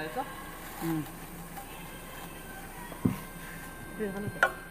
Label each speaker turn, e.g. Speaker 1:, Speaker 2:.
Speaker 1: 맛있어?
Speaker 2: 응.
Speaker 1: 그래 하나 더.